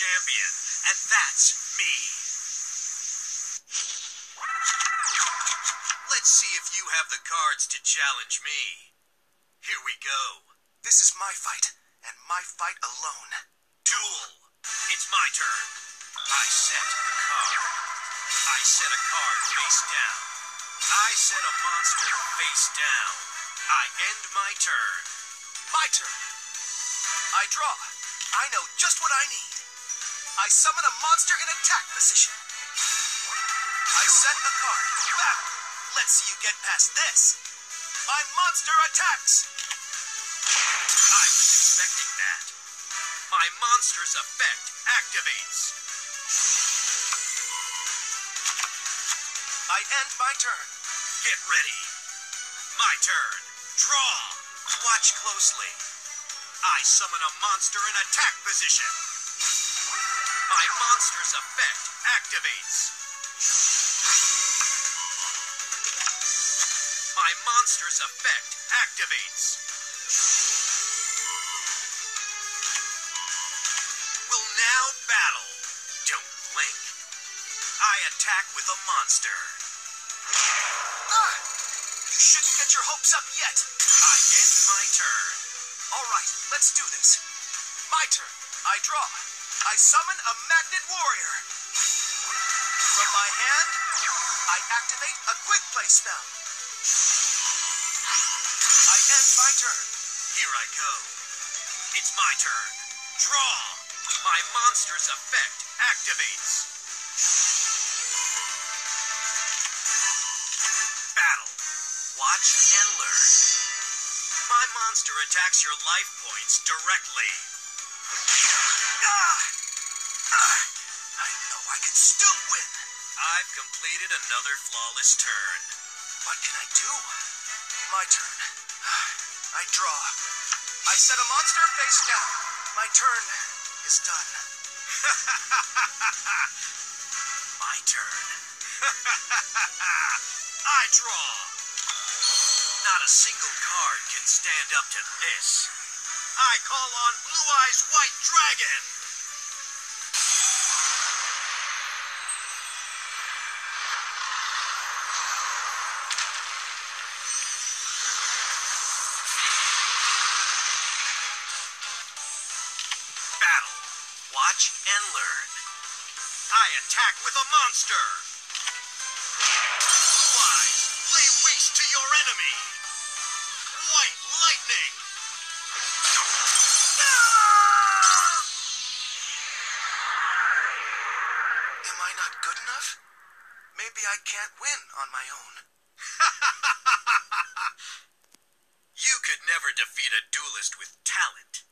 champion, and that's me. Let's see if you have the cards to challenge me. Here we go. This is my fight, and my fight alone. Duel. It's my turn. I set a card. I set a card face down. I set a monster face down. I end my turn. My turn. I draw. I know just what I need. I summon a monster in attack position. I set a card. Battle. Let's see you get past this. My monster attacks. I was expecting that. My monster's effect activates. I end my turn. Get ready. My turn. Draw. Watch closely. I summon a monster in attack position. My monster's effect activates. My monster's effect activates. Will now battle. Don't blink. I attack with a monster. Ah! You shouldn't get your hopes up yet. I end my turn. All right, let's do this. My turn. I draw. I summon a magnet warrior. From my hand, I activate a quick play spell. I end my turn. Here I go. It's my turn. Draw. My monster's effect activates. Battle. Watch and learn. My monster attacks your life points directly. Ah! Ah! I know I can still win. I've completed another flawless turn. What can I do? My turn. I draw. I set a monster face down. My turn is done. My turn. I draw. Not a single card can stand up to this. I call on Blue Eyes White Dragon. Battle. Watch and learn. I attack with a monster. maybe I can't win on my own. you could never defeat a duelist with talent.